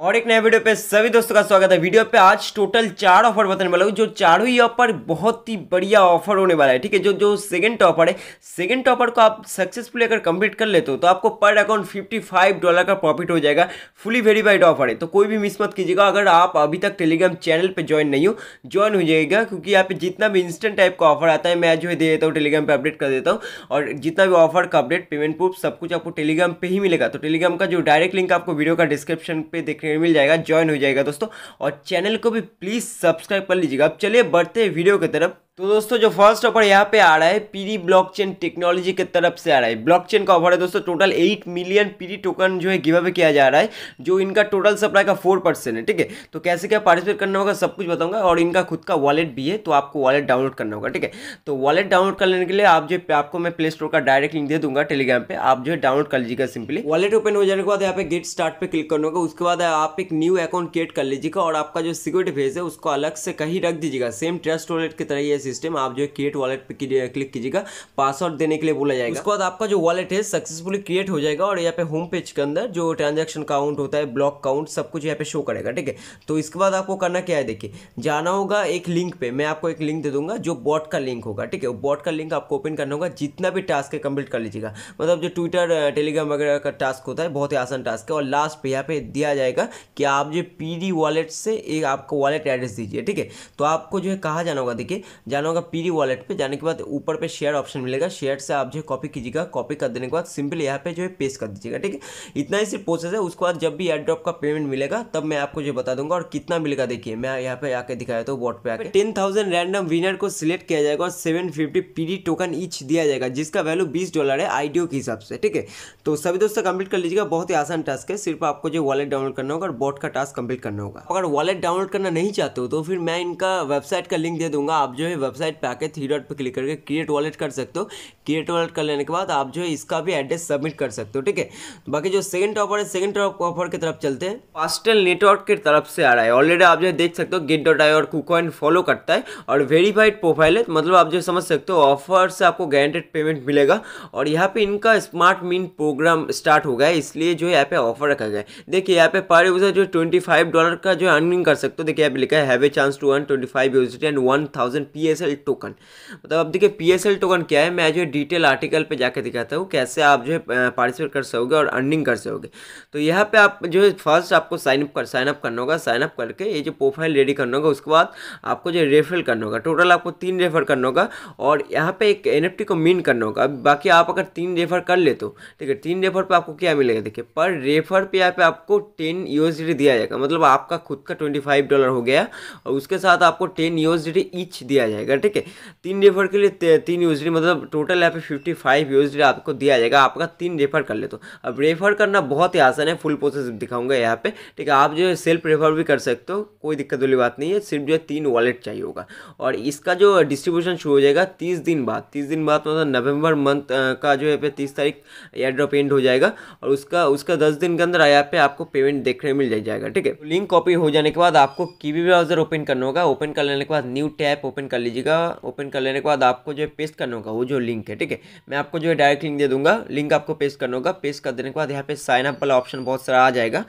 और एक नए वीडियो पे सभी दोस्तों का स्वागत है। वीडियो पे आज टोटल चार ऑफ़र बताने वाला हूँ, जो चारों ही ऑफ़र बहुत ही बढ़िया ऑफ़र होने वाला है, ठीक है? जो जो सेकंड ऑफ़र है सेकंड ऑफ़र को आप सक्सेसफुली अगर कंप्लीट कर लेते हो तो आपको पर अकाउंट 55 डॉलर का प्रॉफिट हो जाएगा फुली वेरीफाइड ऑफ़र है। तो कोई भी मिस मत कीजिएगा, अगर आप अभी तक टेलीग्राम चैनल पर ज्वाइन नहीं हो ज्वाइन हो जाएगा क्योंकि यहाँ पे जितना भी इंस्टेंट टाइप का ऑफ़र आता है, मैं जो है दे देता हूँ टेलीग्राम पर अपडेट कर देता हूँ, और जितना भी ऑफ़र का अपडेट पेमेंट प्रूफ सब कुछ आपको टेलीग्राम पर ही मिलेगा। तो टेलीग्राम का जो डायरेक्ट लिंक आपको वीडियो का डिस्क्रिप्शन पे देखने मिल जाएगा ज्वाइन हो जाएगा दोस्तों। और चैनल को भी प्लीज़ सब्सक्राइब कर लीजिएगा। अब चलिए बढ़ते वीडियो की तरफ़। तो दोस्तों, जो फ़र्स्ट ऑफ़र यहाँ पे आ रहा है पीडी ब्लॉकचेन टेक्नोलॉजी के तरफ़ से आ रहा है। ब्लॉकचेन का ऑफ़र है दोस्तों टोटल एट मिलियन पीरी टोकन जो है गिव किया जा रहा है, जो इनका टोटल सप्लाई का फोर परसेंट है, ठीक है? तो कैसे क्या पार्टिसिपेट करना होगा, सब कुछ बताऊँगा, और इनका खुद का वॉलेट भी है तो आपको वॉलेट डाउनलोड करना होगा, ठीक है? तो वॉलेट डाउनलोड कर लेने के लिए आप जो आपको मैं प्ले स्टोर का डायरेक्ट लिंक दे दूँगा टेलीग्राम पे, आप जो है डाउनलोड कर लीजिएगा सिंपली वॉलेट ओपन हो जाने के बाद यहाँ पे गेट स्टार्ट पे क्लिक करना होगा, उसके बाद आप एक न्यू अकाउंट क्रिएट कर लीजिएगा, और आपका जो सिक्योरिटी फ़ेज़ है, उसको अलग से कहीं रख दीजिएगा सेम ट्रस्ट वॉलेट की तरह सिस्टम आप जो है क्रिएट वॉलेट पे क्लिक कीजिएगा पासवर्ड देने के लिए बोला जाएगा। उसके बाद आपका जो वॉलेट है सक्सेसफुली क्रिएट हो जाएगा और यहाँ पे होम पेज के अंदर जो ट्रांजेक्शन काउंट होता है ब्लॉक काउंट सब कुछ यहाँ पे शो करेगा, ठीक है? तो इसके बाद आपको करना क्या है, देखिए, जाना होगा एक लिंक पे, मैं आपको एक लिंक दे दूँगा जो बॉट का लिंक होगा, ठीक है? बॉट का लिंक आपको ओपन करना होगा, जितना भी टास्क है कंप्लीट कर लीजिएगा। मतलब जो ट्विटर टेलीग्राम वगैरह का टास्क होता है, बहुत ही आसान टास्क है और लास्ट पे यहाँ पे दिया जाएगा कि आप जो पी वॉलेट से एक आपको वॉलेट एड्रेस दीजिए, ठीक है? तो आपको जो है कहा जाना होगा, देखिए जाना होगा पी वॉलेट पे, जाने के बाद ऊपर पे शेयर ऑप्शन मिलेगा। शेयर से आप जो कॉपी कीजिएगा कॉपी कर देने के बाद सिंपल यहाँ पे जो है पेस्ट कर दीजिएगा, ठीक है? इतना ही सिर्फ़ प्रोसेस है, उसके बाद जब भी एयर ड्रॉप का पेमेंट मिलेगा, तब मैं आपको जो बता दूँगा और कितना मिलेगा देखिए, मैं यहाँ पे आके दिखाया तो वोट पे आके। टेन रैंडम विनर को सिलेक्ट किया जाएगा और सेवन फिफ्टी टोकन ईच दिया जाएगा, जिसका वैल्यू बीस डॉलर है आईडियो के हिसाब से, ठीक है? तो सभी दोस्तों कंप्लीट कर लीजिएगा, बहुत ही आसान टास्क है, सिर्फ़ आपको जो वॉलेट डाउनलोड करना होगा और बोट का टास्क कंप्लीट करना होगा। अगर वॉलेट डाउनलोड करना नहीं चाहते हो तो फिर मैं इनका वेबसाइट का लिंक दे दूँगा, आप जो है वेबसाइट पे आके थ्री डॉट पे क्लिक करके क्रिएट वॉलेट कर सकते हो। क्रिएट वॉलेट कर लेने के बाद आप जो है इसका भी एड्रेस सबमिट कर सकते हो, ठीक है? बाकी जो सेकंड ऑफ़र है सेकंड ऑफ़र की तरफ़ चलते हैं। पास्टल नेटवर्क की तरफ़ से आ रहा है। ऑलरेडी आप जो देख सकते हो गेट डॉट आई और कुकॉइन फॉलो करता है और वेरीफाइड प्रोफ़ाइल है। मतलब आप जो समझ सकते हो ऑफ़र से आपको गारंटेड पेमेंट मिलेगा और यहाँ पे इनका स्मार्ट मीन प्रोग्राम स्टार्ट हो गया है। इसलिए जो यहाँ पे ऑफ़र रखा गया है। देखिए, यहाँ पे पर यूज़र जो ट्वेंटी डॉलर का जो अर्निंग कर सकते हो। देखिए, यहाँ पे लिखा है chance to earn twenty five यूजिटी and one thousand P S L token मतलब अब देखिए पी एस एल टोकन क्या है? मैं जो है डिटेल आर्टिकल पे जाकर दिखाता हूँ, कैसे आप जो है पार्टिसिपेट कर सकोगे और अर्निंग कर सकोगे। तो यहाँ पे आप जो है फ़र्स्ट आपको साइन अप कर साइन अप करना होगा। साइन अप करके ये जो प्रोफ़ाइल रेडी करना होगा, उसके बाद आपको जो रेफर करना होगा। टोटल आपको तीन रेफर करना होगा और यहाँ पे एक एनएफटी को मीन करना होगा। बाकी आप अगर तीन रेफर कर लेते हो ठीक है, तीन रेफर पर आपको क्या मिलेगा? देखिए, पर रेफर पे यहाँ पे आपको टेन यू दिया जाएगा। मतलब आपका खुद का ट्वेंटी डॉलर हो गया और उसके साथ आपको टेन यू ईच दिया जाएगा। ठीक है? तीन रेफर के लिए तीन यू मतलब टोटल यहाँ पे फिफ्टी फाइव यूज़ आपको दिया जाएगा, आपका तीन रेफर कर ले तो अब रेफर करना बहुत ही आसान है फुल प्रोसेस दिखाऊँगा यहाँ पे, ठीक है? आप जो है सेल्फ रेफर भी कर सकते हो, कोई दिक्कत वाली बात नहीं है, सिर्फ़ जो है तीन वॉलेट चाहिए होगा। और इसका जो डिस्ट्रीब्यूशन शुरू हो जाएगा तीस दिन बाद, तीस दिन बाद मतलब नवंबर मंथ का जो है तीस तारीख एयर ड्रॉप एंड हो जाएगा, और उसका उसका दस दिन के अंदर यहाँ पे आपको पेमेंट देखने मिल जाएगा, ठीक है? लिंक कॉपी हो जाने के बाद आपको कीवी ब्राउज़र ओपन करना होगा ओपन कर लेने के बाद न्यू टैप ओपन कर लीजिएगा ओपन कर लेने के बाद आपको जो है पेस्ट करना होगा, वो जो लिंक है, ठीक है? मैं आपको जो है डायरेक्ट लिंक दे दूँगा। लिंक आपको पेस्ट करना होगा। पेस्ट कर देने के बाद यहाँ पे साइन अप वाला ऑप्शन बहुत सारा आ जाएगा।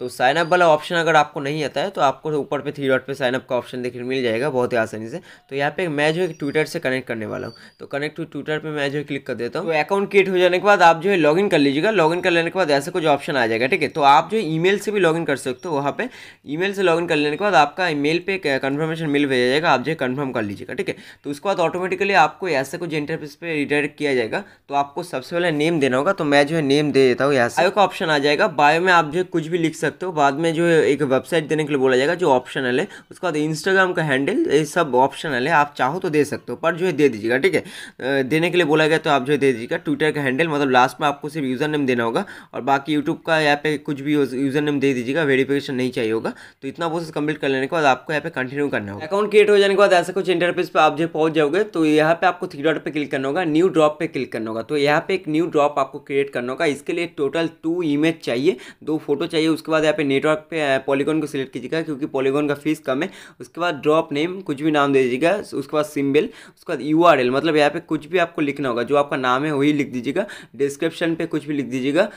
तो साइन अप वाला ऑप्शन अगर आपको नहीं आता है तो आपको ऊपर पे थ्री डॉट पे साइन अप का ऑप्शन देखने मिल जाएगा बहुत ही आसानी से। तो यहाँ पे मैं जो है ट्विटर से कनेक्ट करने वाला हूँ। तो कनेक्ट टू ट्विटर पे मैं जो है क्लिक कर देता हूँ। तो अकाउंट क्रिएट हो जाने के बाद आप जो है लॉगिन कर लीजिएगा। लॉगिन कर लेने के बाद ऐसा कुछ ऑप्शन आ जाएगा, ठीक है? तो आप जो ईमेल से भी लॉगिन कर सकते हो वहाँ पे। ईमेल से लॉगिन कर लेने के बाद आपका ईमेल पे कन्फर्मेशन मिल भेजा जाएगा। आप जो कन्फर्म कर लीजिएगा ठीक है? तो उसके बाद ऑटोमेटिकली आपको ऐसा कुछ इंटरफेस पे रिडायरेक्ट किया जाएगा तो आपको सबसे पहले नेम देना होगा तो मैं जो है नेम दे देता हूँ यहाँ से। बायो का ऑप्शन आ जाएगा बायो में आप जो कुछ भी लिख सकते हो बाद में जो एक वेबसाइट देने के लिए बोला जाएगा जो ऑप्शनल है उसके बाद इंस्टाग्राम का हैंडल ये सब ऑप्शनल है आप चाहो तो दे सकते हो पर जो है दे दीजिएगा ठीक है? देने के लिए बोला गया तो आप जो है दे दीजिएगा ट्विटर का हैंडल मतलब लास्ट में आपको सिर्फ़ यूज़र नेम देना होगा और बाकी यूट्यूब का यहाँ पे कुछ भी यूज़र नेम दे दीजिएगा वेरीफिकेशन नहीं चाहिए होगा तो इतना प्रोसेस कंप्लीट कर लेने के बाद आपको यहाँ पे कंटिन्यू करना होगा। अकाउंट क्रिएट हो जाने के बाद ऐसा कुछ इंटरफेस पे आप जो पहुँच जाओगे तो यहाँ पे आपको थ्री डॉट पे क्लिक करना होगा न्यू ड्रॉप पे क्लिक करना होगा। तो यहाँ पे एक न्यू ड्रॉप आपको क्रिएट करना होगा। इसके लिए टोटल टू इमेज चाहिए, दो फ़ोटो चाहिए, उसके बाद यहाँ पे नेटवर्क पे पॉलीगॉन को सिलेक्ट कीजिएगा, क्योंकि पॉलीगॉन का फ़ीस कम है। उसके बाद ड्रॉप नेम कुछ भी नाम दे दीजिएगा, उसके बाद सिम्बल उसके बाद यूआरएल मतलब यहाँ पे कुछ भी आपको लिखना होगा। जो आपका नाम है, वही लिख दीजिएगा। डिस्क्रिप्शन पे कुछ भी लिख दीजिएगा।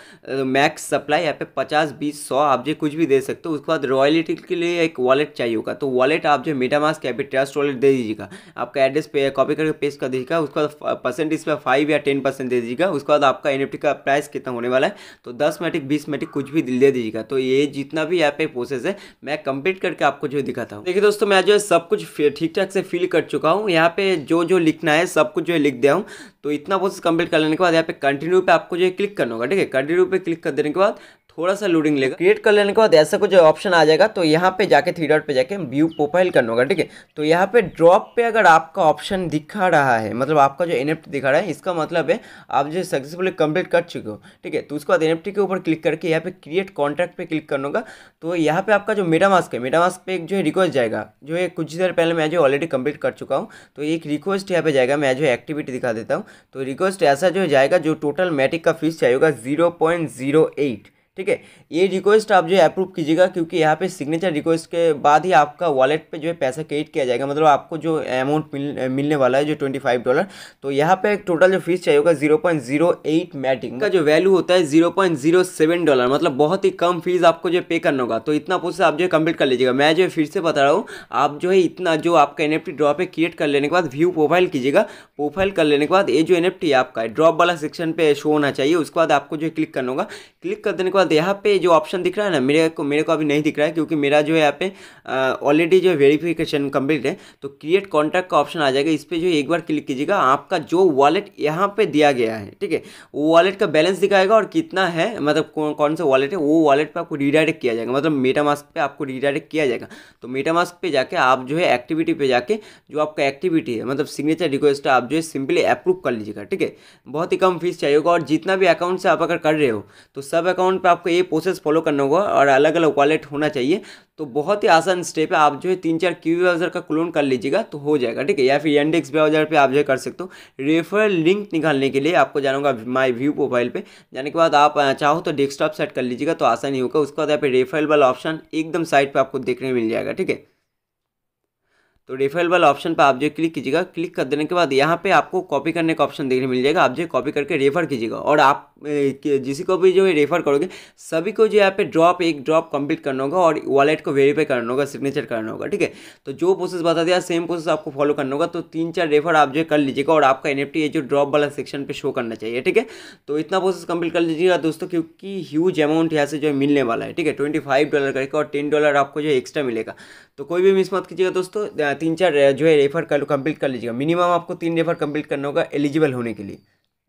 मैक्स सप्लाई यहाँ पे पचास, बीस, सौ, आप जो कुछ भी दे सकते हो। उसके बाद रॉयलिटी के लिए एक वॉलेट चाहिए होगा। तो वॉलेट आप जो मेटामास्क या फिर ट्रस्ट वॉलेट दे दीजिएगा। आपका एड्रेस पे कॉपी करके पेस्ट कर दीजिएगा, उसके बाद परसेंट इस पर फाइव या टेन परसेंट दे दीजिएगा, उसके बाद आपका एन का प्राइस कितना होने वाला है तो दस मेटिक बीस मेटिक कुछ भी दे दीजिएगा। तो ये जितना भी यहाँ पे प्रोसेस है, मैं कंप्लीट करके आपको जो दिखाता हूँ। देखिए दोस्तों, मैं जो है सब कुछ ठीक ठाक से फिल कर चुका हूँ। यहाँ पे जो जो लिखना है, सब कुछ जो है लिख दिया हूँ। तो इतना प्रोसेस कंप्लीट कर लेने के बाद, यहाँ पे कंटिन्यू पे आपको जो है क्लिक करना होगा, ठीक है? कंटिन्यू पे क्लिक कर देने के बाद थोड़ा सा लोडिंग लेगा। क्रिएट कर लेने के बाद ऐसा कुछ ऑप्शन आ जाएगा तो यहाँ पे जाके थ्री डॉट पे जाके व्यू प्रोफ़ाइल करना होगा, ठीक है? तो यहाँ पे ड्रॉप पे अगर आपका ऑप्शन दिखा रहा है मतलब आपका जो एन दिखा रहा है, इसका मतलब है आप जो सक्सेसफुली कंप्लीट कर चुके हो, ठीक है? तो उसके बाद एन के ऊपर क्लिक करके यहाँ पे क्रिएट कॉन्ट्रैक्ट पे क्लिक करना होगा तो यहाँ पे आपका जो मेटा मास्क है मेटा मास्क पे एक जो है रिक्वेस्ट जाएगा, जो है कुछ देर पहले मैं जो ऑलरेडी कंप्लीट कर चुका हूँ तो एक रिक्वेस्ट यहाँ पे जाएगा, मैं जो एक्टिविटी दिखा देता हूँ तो रिक्वेस्ट ऐसा जो जाएगा, जो टोटल मैटिक का फ़ीस चाहिए होगा ज़ीरो पॉइंट ज़ीरो एट ठीक है? ये रिक्वेस्ट आप जो है अप्रूव कीजिएगा क्योंकि यहाँ पे सिग्नेचर रिक्वेस्ट के बाद ही आपका वॉलेट पे जो है पैसा क्रेडिट किया जाएगा। मतलब आपको जो अमाउंट मिल, मिलने वाला है जो ट्वेंटी फाइव डॉलर तो यहाँ पे टोटल जो फ़ीस चाहिए होगा ज़ीरो पॉइंट ज़ीरो एट मैटिंग का जो वैल्यू होता है zero point zero seven dollar मतलब बहुत ही कम फ़ीस आपको जो पे करना होगा। तो इतना प्रोसेस आप जो है कंप्लीट कर लीजिएगा। मैं जो है फिर से बता रहा हूँ आप जो है इतना जो आपका एन एफ़ ड्रॉप है क्रिएट कर लेने के बाद व्यू प्रोफ़ाइल कीजिएगा। प्रोफ़ाइल कर लेने के बाद ये जो एन आपका ड्रॉप वाला सेक्शन पे शो होना चाहिए उसके बाद आपको जो क्लिक करना होगा। क्लिक कर देने के बाद यहाँ पे जो ऑप्शन दिख रहा है ना, मेरे को मेरे को अभी नहीं दिख रहा है, क्योंकि मेरा जो है यहाँ पे ऑलरेडी जो है वेरीफिकेशन कंप्लीट है तो क्रिएट कॉन्टैक्ट का ऑप्शन आ जाएगा। इस पर जो एक बार क्लिक कीजिएगा, आपका जो वॉलेट यहाँ पे दिया गया है, ठीक है? वो वॉलेट का बैलेंस दिखाएगा और कितना है मतलब कौन कौन सा वॉलेट है, वो वॉलेट पर आपको रीडायरेक्ट किया जाएगा। मतलब मेटा मास्क पे आपको रीडायरेक्ट किया जाएगा। तो मेटा मास्क पे जाके आप जो है एक्टिविटी पे जाके जो आपका एक्टिविटी है मतलब सिग्नेचर रिक्वेस्ट आप जो है सिंपली अप्रूव कर लीजिएगा, ठीक है? बहुत ही कम फ़ीस चाहिए होगा और जितना भी अकाउंट से आप अगर कर रहे हो तो सब अकाउंट पे आपको ये प्रोसेस फॉलो करना होगा और अलग अलग वॉलेट होना चाहिए। तो बहुत ही आसान स्टेप है, आप जो है तीन चार क्यू ब्राउज़र का क्लोन कर लीजिएगा तो हो जाएगा, ठीक है? या फिर एंडेक्स ब्राउज़र पे आप जो है कर सकते हो। रेफरल लिंक निकालने के लिए आपको जाना होगा माई व्यू प्रोफ़ाइल पे। जाने के बाद आप चाहो तो डेस्कटॉप सेट कर लीजिएगा तो आसानी होगा। उसके बाद यहाँ पे रेफरल वाला ऑप्शन एकदम साइड पर आपको देखने मिल जाएगा, ठीक है? तो रेफरल वाला ऑप्शन पर आप जो क्लिक कीजिएगा। क्लिक कर देने के बाद यहाँ पे आपको कॉपी करने का ऑप्शन देखने मिल जाएगा। आप जो कॉपी करके रेफर कीजिएगा और आप जिसी को भी जो है रेफर करोगे, सभी को जो यहाँ पे ड्रॉप एक ड्रॉप कंप्लीट करना होगा और वॉलेट को वेरीफाई करना होगा सिग्नेचर करना होगा, ठीक है? तो जो प्रोसेस बता दिया सेम प्रोसेस आपको फॉलो करना होगा तो तीन चार रेफर आप जो कर लीजिएगा और आपका एनएफटी ये जो ड्रॉप वाला सेक्शन पे शो करना चाहिए, ठीक है? तो इतना प्रोसेस कंप्लीट कर लीजिएगा दोस्तों, क्योंकि ह्यूज अमाउंट यहाँ से जो है मिलने वाला है, ठीक है? ट्वेंटी फाइव डॉलर करके और टेन डॉलर आपको जो है एक्स्ट्रा मिलेगा। तो कोई भी मिस मत कीजिएगा दोस्तों तीन चार जो है रेफर कर कंप्लीट कर लीजिएगा। मिनिमम आपको तीन रेफर कंप्लीट करना होगा एलिजिबल होने के लिए।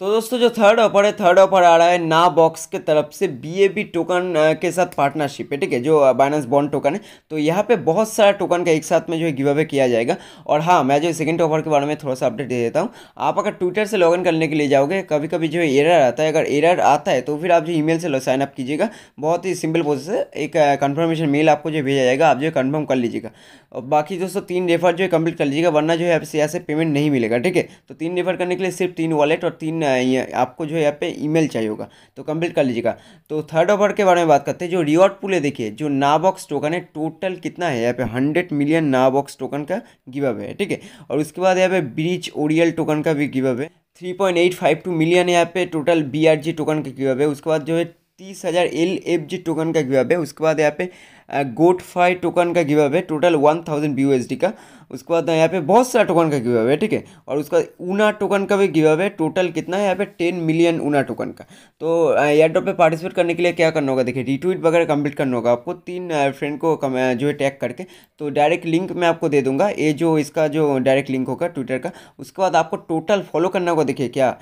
तो दोस्तों, जो थर्ड ऑफ़र है थर्ड ऑफ़र आ रहा है ना बॉक्स के तरफ़ से बीएबी टोकन के साथ पार्टनरशिप है, ठीक है? जो बाइनेंस बॉन्ड टोकन है तो यहाँ पे बहुत सारा टोकन का एक साथ में जो है गिव अवे किया जाएगा। और हाँ मैं जो सेकंड ऑफ़र के बारे में थोड़ा सा अपडेट दे देता हूँ। आप अगर ट्विटर से लॉगिन करने के लिए जाओगे कभी कभी जो है एरर आता है, अगर एरर आता है तो फिर आप जो ई से साइन अप कीजिएगा। बहुत ही सिंपल प्रोसेस है। एक कन्फर्मेशन मेल आपको जो भेजा जाएगा, आप जो कन्फर्म कर लीजिएगा। और बाकी दोस्तों, तीन रेफर जो है कंप्लीट कर लीजिएगा, वरना जो है आपसे यहाँ से पेमेंट नहीं मिलेगा, ठीक है? तो तीन रेफर करने के लिए सिर्फ़ तीन वॉलेट और तीन आपको जो है यहाँ पे ईमेल चाहिए होगा तो कंप्लीट कर लीजिएगा। तो थर्ड ऑफ़र के बारे में बात करते हैं, जो रिवॉर्ड पुल है, देखिए, जो नाबॉक्स टोकन है टोटल कितना है, यहाँ पे हंड्रेड मिलियन नाबॉक्स टोकन का गिव अवे है, ठीक है? और उसके बाद यहाँ पे ब्रिज ओरियल टोकन का भी give away three point eight five two million यहाँ पे total B R G token का गिव अवे उसके बाद जो है तीस हज़ार एल एफ़ जी टोकन का गिव है, उसके बाद यहाँ पे गोट फाई टोकन का give away, total one thousand B का। उसके बाद यहाँ पे बहुत सारा टोकन का गिव अवे, ठीक है? और उसका ऊना टोकन का भी गिव अवे, टोटल कितना है यहाँ पे? टेन मिलियन ऊना टोकन का। तो एयर ड्रॉप पे पार्टिसिपेट करने के लिए क्या करना होगा? देखिए रीट्वीट वगैरह कंप्लीट करना होगा आपको। तीन फ्रेंड को जो है टैग करके। तो डायरेक्ट लिंक मैं आपको दे दूँगा। ये जो इसका जो डायरेक्ट लिंक होगा ट्विटर का, उसके बाद आपको टोटल फॉलो करना होगा। देखिए क्या?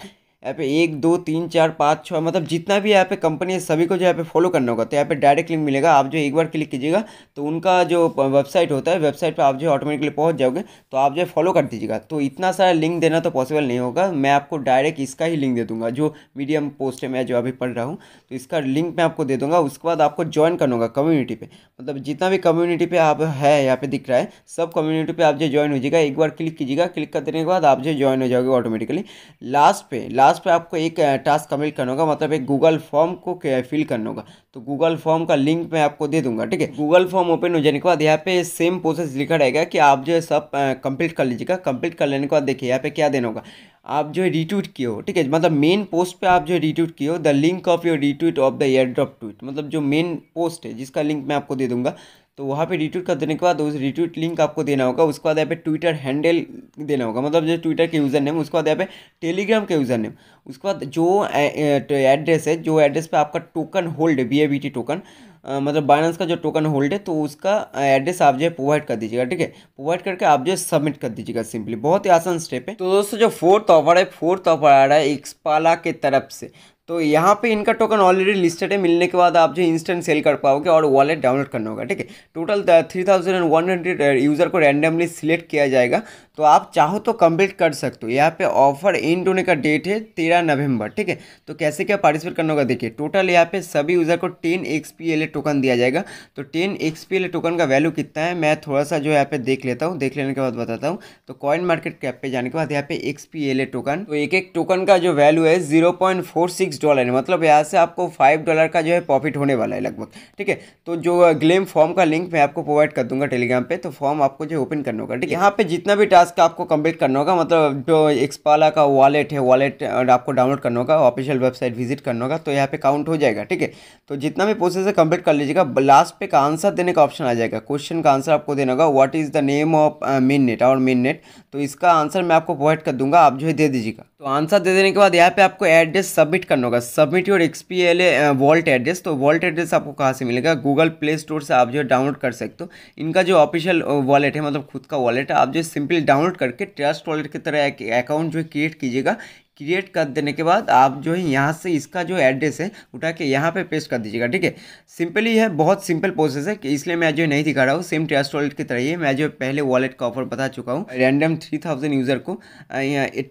यहाँ पे एक, दो, तीन, चार, पाँच छः मतलब जितना भी यहाँ पे कंपनी है, सभी को जो यहाँ पे फॉलो करना होगा। तो यहाँ पे डायरेक्ट लिंक मिलेगा। आप जो एक बार क्लिक कीजिएगा तो उनका जो वेबसाइट होता है वेबसाइट पर आप जो ऑटोमेटिकली पहुँच जाओगे तो आप जो फॉलो कर दीजिएगा। तो इतना सारा लिंक देना तो पॉसिबल नहीं होगा। मैं आपको डायरेक्ट इसका ही लिंक दे दूँगा, जो मीडियम पोस्ट है, मैं जो अभी पढ़ रहा हूँ। तो इसका लिंक मैं आपको दे दूँगा। उसके बाद आपको ज्वाइन करना होगा कम्युनिटी पर मतलब जितना भी कम्युनिटी पर आप है, यहाँ पे दिख रहा है, सब कम्युनिटी पर आप जो ज्वाइन हो जाएगा एक बार क्लिक कीजिएगा। क्लिक कर देने के बाद आप जो ज्वाइन हो जाओगे ऑटोमेटिकली लास्ट पे लास्ट पे आपको एक टास्क कंप्लीट करना होगा मतलब एक गूगल फॉर्म को फिल करना होगा। तो गूगल फॉर्म का लिंक मैं आपको दे दूँगा, ठीक है? गूगल फॉर्म ओपन हो जाने के बाद यहाँ पे सेम प्रोसेस लिखा रहेगा कि आप जो है सब कंप्लीट कर लीजिएगा। कंप्लीट कर लेने के बाद देखिए, यहाँ पे क्या देना होगा? आप जो है रीट्वीट किए हो, ठीक है? मतलब मेन पोस्ट पे आप जो है रीट्वीट किए हो the link of your retweet of the airdrop tweet मतलब जो मेन पोस्ट है, जिसका लिंक मैं आपको दे दूँगा तो वहाँ पे रिट्वीट कर देने के बाद उस रिट्वीट लिंक आपको देना होगा, उसके बाद यहाँ पे ट्विटर हैंडल देना होगा। मतलब जो ट्विटर के यूज़र नेम उसके बाद यहाँ पे टेलीग्राम के यूज़र नेम उसके बाद जो एड्रेस है, जो एड्रेस पे आपका टोकन होल्ड है बी टोकन मतलब बाइनेंस का जो टोकन होल्ड है तो उसका एड्रेस आप जो है प्रोवाइड कर दीजिएगा, ठीक है? प्रोवाइड करके आप जो है सबमिट कर दीजिएगा सिंपली बहुत ही आसान स्टेप है। तो दोस्तों, जो फोर्थ ऑफ़र है फोर्थ ऑफ़र आ रहा है एक्सपाला के तरफ़ से। तो यहाँ पे इनका टोकन ऑलरेडी लिस्टेड है। मिलने के बाद आप जो इंस्टेंट सेल कर पाओगे और वॉलेट डाउनलोड करना होगा, ठीक है? Total three thousand and one hundred user को रैंडमली सिलेक्ट किया जाएगा। तो आप चाहो तो कंप्लीट कर सकते हो। यहाँ पे ऑफ़र एंड होने का डेट है तेरह नवंबर, ठीक है? तो कैसे क्या पार्टिसिपेट करना होगा? देखिए टोटल यहाँ पे सभी यूज़र को टेन एक्स टोकन दिया जाएगा। तो टेन एक्स टोकन का वैल्यू कितना है? मैं थोड़ा सा जो यहाँ पे देख लेता हूँ। देख लेने के बाद बताता हूँ। तो कॉइन मार्केट कैप पे जाने के बाद यहाँ पे एक्स टोकन तो एक एक टोकन का जो वैल्यू है ज़ीरो डॉलर है। मतलब यहाँ से आपको फाइव डॉलर का जो है प्रॉफिट होने वाला है लगभग, ठीक है? तो जो ग्लेम फॉर्म का लिंक मैं आपको प्रोवाइड कर दूँगा टेलीग्राम पे तो फॉर्म आपको जो ओपन करना होगा, ठीक है? यहाँ पे जितना भी टास्क आपको कंप्लीट करना होगा मतलब जो एक्सपाला का वॉलेट है वॉलेट आपको डाउनलोड करना होगा ऑफिशियल वेबसाइट विज़िट करना होगा तो यहाँ पे काउंट हो जाएगा, ठीक है? तो जितना भी प्रोसेस है कंप्लीट कर लीजिएगा लास्ट पे का आंसर देने का ऑप्शन आ जाएगा। क्वेश्चन का आंसर आपको देना होगा what is the name of mainnet और मेन नेट तो इसका आंसर मैं आपको प्रोवाइड कर दूँगा, आप जो है दे दीजिएगा। तो आंसर दे देने के बाद यहाँ पे आपको एड्रेस सबमिट करना होगा। Submit your X P L A vault address तो वॉल्ट एड्रेस आपको कहाँ से मिलेगा? गूगल प्ले स्टोर से आप जो है डाउनलोड कर सकते हो। इनका जो ऑफिशियल वॉलेट है मतलब खुद का वॉलेट है, आप जो सिंपली डाउनलोड करके ट्रस्ट वॉलेट की तरह एक अकाउंट जो है क्रिएट कीजिएगा। क्रिएट कर देने के बाद आप जो है यहाँ से इसका जो एड्रेस है उठा के यहाँ पे पेस्ट कर दीजिएगा, ठीक है? सिंपली है, बहुत सिंपल प्रोसेस है कि इसलिए मैं जो नहीं दिखा रहा हूँ, सेम ट्रस्ट वॉलेट की तरह ही मैं जो पहले वॉलेट का ऑफ़र बता चुका हूँ, रैंडम थ्री थाउज़ेंड यूज़र को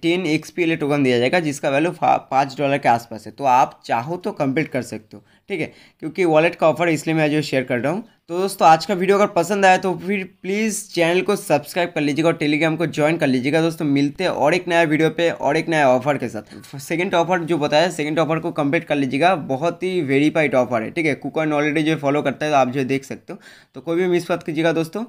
टेन एक्स पी टोकन दिया जाएगा जिसका वैल्यू पाँच डॉलर के आसपास है। तो आप चाहो तो कंप्लीट कर सकते हो, ठीक है? क्योंकि वॉलेट का ऑफ़र इसलिए मैं जो शेयर कर रहा हूँ तो दोस्तों, आज का वीडियो अगर पसंद आया तो फिर प्लीज़ चैनल को सब्सक्राइब कर लीजिएगा और टेलीग्राम को ज्वाइन कर लीजिएगा। दोस्तों, मिलते हैं और एक नया वीडियो पे और एक नया ऑफ़र के साथ। सेकंड ऑफ़र जो बताया सेकंड ऑफ़र को कंप्लीट कर लीजिएगा। बहुत ही वेरीफाइड ऑफ़र है, ठीक है? कुकर ऑलरेडी जो फॉलो करता है तो आप जो देख सकते हो। तो कोई भी मिस मत कीजिएगा दोस्तों।